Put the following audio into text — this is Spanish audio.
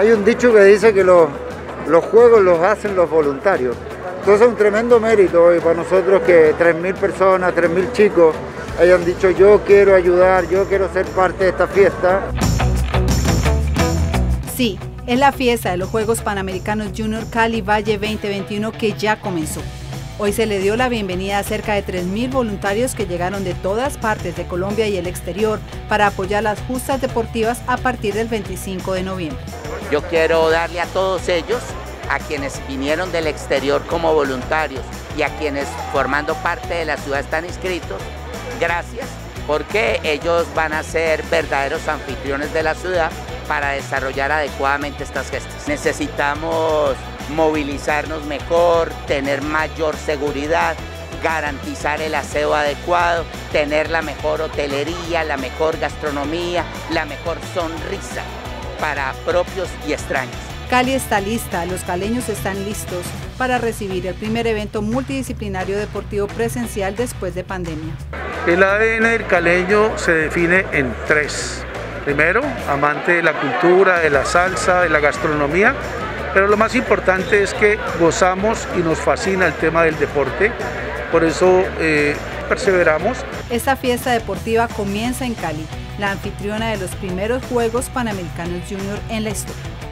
Hay un dicho que dice que los, juegos los hacen los voluntarios. Entonces es un tremendo mérito hoy para nosotros que 3.000 personas, 3.000 chicos hayan dicho yo quiero ayudar, yo quiero ser parte de esta fiesta. Sí, es la fiesta de los Juegos Panamericanos Junior Cali Valle 2021 que ya comenzó. Hoy se le dio la bienvenida a cerca de 3.000 voluntarios que llegaron de todas partes de Colombia y el exterior para apoyar las justas deportivas a partir del 25 de noviembre. Yo quiero darle a todos ellos, a quienes vinieron del exterior como voluntarios y a quienes formando parte de la ciudad están inscritos, gracias, porque ellos van a ser verdaderos anfitriones de la ciudad para desarrollar adecuadamente estas gestas. Necesitamos movilizarnos mejor, tener mayor seguridad, garantizar el aseo adecuado, tener la mejor hotelería, la mejor gastronomía, la mejor sonrisa para propios y extraños. Cali está lista, los caleños están listos para recibir el primer evento multidisciplinario deportivo presencial después de pandemia. El ADN del caleño se define en tres. Primero, amante de la cultura, de la salsa, de la gastronomía, pero lo más importante es que gozamos y nos fascina el tema del deporte, por eso eh, perseveramos. Esta fiesta deportiva comienza en Cali, la anfitriona de los primeros Juegos Panamericanos Junior en la historia.